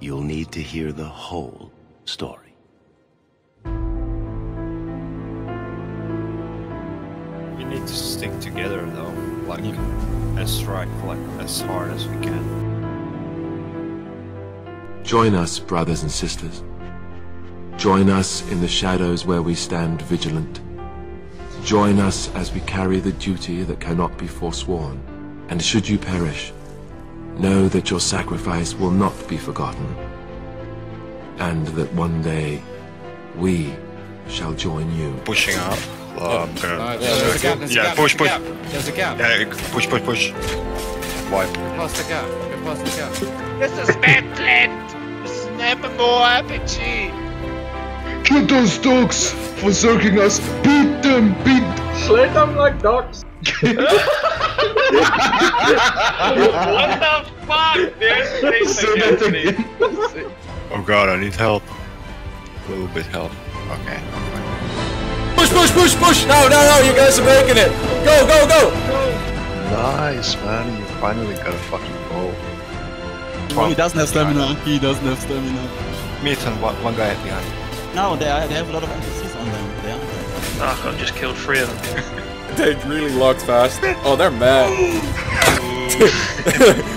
you'll need to hear the whole story. We need to stick together though, like, and strike like as hard as we can. Join us, brothers and sisters. Join us in the shadows where we stand vigilant. Join us as we carry the duty that cannot be forsworn. And should you perish, know that your sacrifice will not be forgotten. And that one day, we shall join you. Pushing up. Uh, I'm gonna. Alright, yeah, there's a gap, there's a gap, push, there's a push. gap. There's a gap. Yeah, push, push, push. Wipe. Past the gap. Go past the gap. This is Badland! This is an MMORPG! Kill those dogs for circling us. Beat them, beat. Slay them like dogs. what the fuck, dude? Say Say that again. Oh god, I need help. A little bit help. Okay. Push, push, push, push! No, no, no, you guys are making it! Go, go, go! Nice, man. You finally got a fucking goal. Oh, he doesn't have stamina. He doesn't have stamina. Meet and one, one guy behind. No, they, are, they have a lot of NPCs on them. They are. Fuck, I've just killed three of them. tank really locks fast. Oh, they're mad.